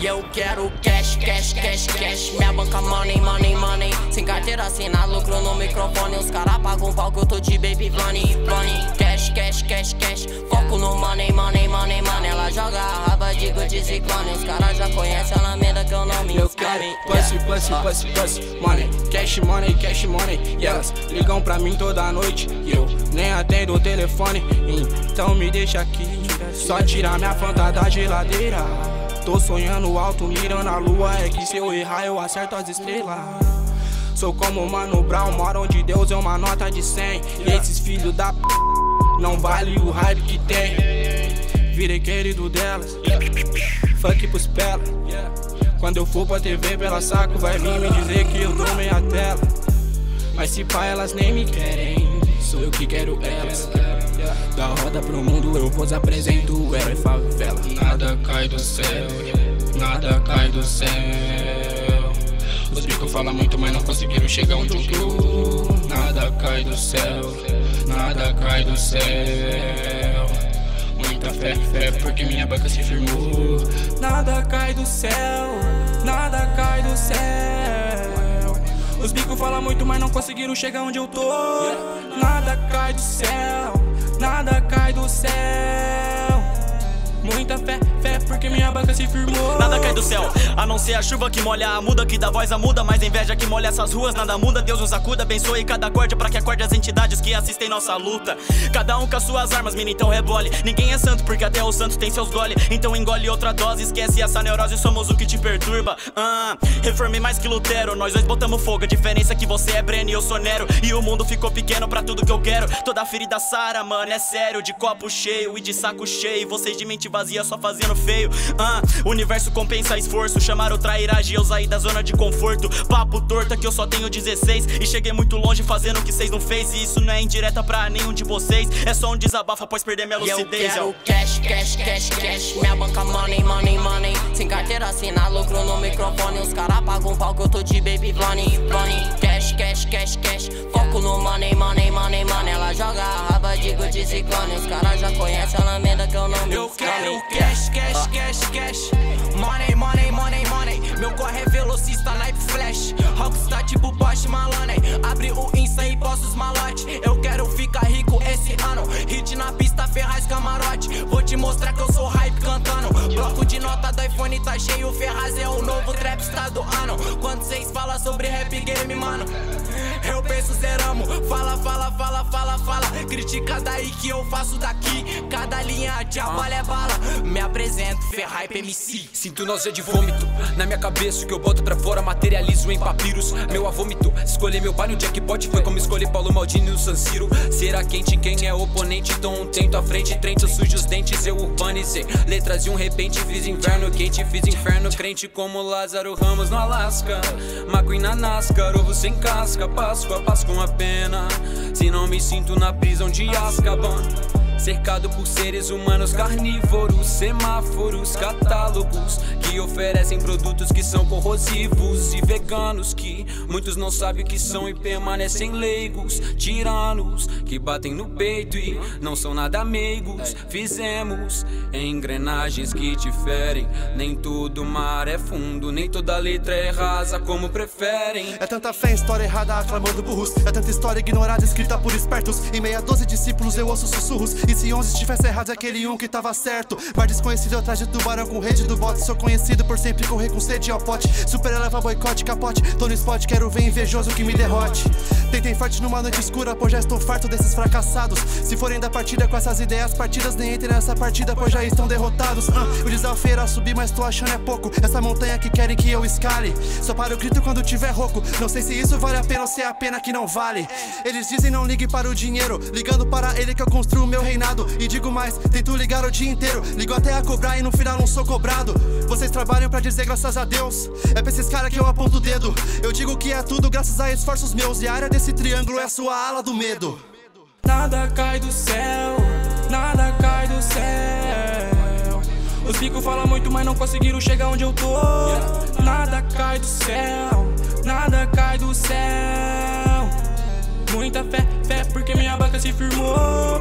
E eu quero cash, cash, cash, cash. Minha banca money, money, money. Sem carteira, assina lucro no microfone. Os caras pagam pau que eu tô de baby bunny, bunny. Cash, cash, cash, cash. Foco no money, money, money, money. Ela joga a raba de de ciclone. Os caras já conhecem a lameda quero pussy, pussy, pussy, pussy, money. Cash money, cash money. E elas ligam pra mim toda noite. E eu nem atendo o telefone. Então me deixa aqui. Só tirar minha fanta da geladeira. Tô sonhando alto, mirando a lua. É que se eu errar, eu acerto as estrelas. Sou como Mano Brown, moro onde Deus é uma nota de 100. E esses filhos da p não vale o hype que tem. Virei querido delas, funk pros pela. Quando eu for pra TV pela saco, vai vir me dizer que eu tomei a tela. Mas se pá, elas nem me querem, sou eu que quero elas. Da roda pro mundo eu vos apresento o herói favela. Nada cai do céu, nada cai do céu. Os bicos falam muito, mas não conseguiram chegar onde eu tô. Nada cai do céu, nada cai do céu. Muita fé, fé, porque minha banca se firmou. Nada cai do céu, nada cai do céu. Os bicos falam muito, mas não conseguiram chegar onde eu tô. Nada cai do céu nada cai do céu. Muita fé, fé, porque minha banca se firmou. Cai do céu, a não ser a chuva que molha a muda, que dá voz a muda, mas inveja que molha essas ruas. Nada muda, Deus nos acuda, abençoe cada acorde para que acorde as entidades que assistem nossa luta. Cada um com as suas armas, mina, então rebole. Ninguém é santo, porque até o santo tem seus gole. Então engole outra dose, esquece essa neurose, somos o que te perturba. Ah, reformei mais que Lutero, nós dois botamos fogo. A diferença é que você é Breno e eu sou Nero. E o mundo ficou pequeno para tudo que eu quero. Toda ferida Sara, mano, é sério. De copo cheio e de saco cheio. Vocês de mente vazia só fazendo feio. Ah, universo compensa esforço. Chamaram trairagem, eu saí da zona de conforto. Papo torta que eu só tenho 16. E cheguei muito longe fazendo o que vocês não fez. E isso não é indireta pra nenhum de vocês. É só um desabafo após perder minha lucidez. Eu quero cash, cash, cash, cash. Minha banca money, money, money. Sem carteira, assina lucro no microfone. Os caras pagam um pau que eu tô de baby bunny, bunny. Cash, cash, cash. Foco no money, money, money, money. Ela joga a raba de de ciclone. Os caras já conhecem a lameda que eu não me Eu quero cash, cash, cash, cash. Money, money, money, money. Meu corre é velocista, naipe flash. Rockstar tipo Porsche Malone. Abre o Insta e posto os malote. Eu quero ficar rico esse ano. Hit na pista, Ferraz camarote. Vou te mostrar que eu do iPhone tá cheio. Ferraz é o novo trap do ano. Quando cês falam sobre rap game, mano. Eu penso zeramo. Fala, fala, Critica daí que eu faço daqui. Cada linha de abala é bala. Me apresento, Ferraipe MC. Sinto náusea de vômito na minha cabeça. O que eu boto pra fora materializo em papiros. Meu avômito, escolher meu pai no jackpot foi como escolher Paulo Maldini no San Siro. Será quente quem é oponente? Então tento à frente, trente, eu sujo os dentes, eu urbanizei. Letras de um repente, fiz inverno quente, fiz inferno crente como Lázaro Ramos no Alasca. McQueen na NASCAR, ovo sem casca, Páscoa, Páscoa uma pena. Se não me sinto na prisão de Azkaban. Cercado por seres humanos carnívoros, semáforos, catálogos que oferecem produtos que são corrosivos e veganos que muitos não sabem o que são e permanecem leigos, tiranos que batem no peito e não são nada meigos. Fizemos engrenagens que te ferem, nem todo mar é fundo, nem toda letra é rasa como preferem. É tanta fé história errada aclamando burros, é tanta história ignorada escrita por espertos. Em meia doze discípulos eu ouço sussurros. E se onze estivesse errado, é aquele um que tava certo. Mar desconhecido atrás de tubarão com rede do bote. Sou conhecido por sempre correr com sede ao pote. Super eleva boicote, capote. Tô no spot, quero ver invejoso que me derrote. Tentei forte numa noite escura, pois já estou farto desses fracassados. Se forem da partida com essas ideias partidas, nem entrem nessa partida, pois já estão derrotados. Uh, o desafio era subir, mas tô achando é pouco. Essa montanha que querem que eu escale. Só para o grito quando tiver rouco. Não sei se isso vale a pena ou se é a pena que não vale. Eles dizem não ligue para o dinheiro, ligando para ele que eu construo meu reinado. E digo mais, tento ligar o dia inteiro. Ligo até a cobrar e no final não sou cobrado. Vocês trabalham para dizer graças a Deus. É pra esses caras que eu aponto o dedo. Eu digo que é tudo graças a esforços meus. E a área desse triângulo é a sua ala do medo. Nada cai do céu, nada cai do céu. Os bicos falam muito, mas não conseguiram chegar onde eu tô. Nada cai do céu, nada cai do céu. Muita fé, fé, porque minha banca se firmou.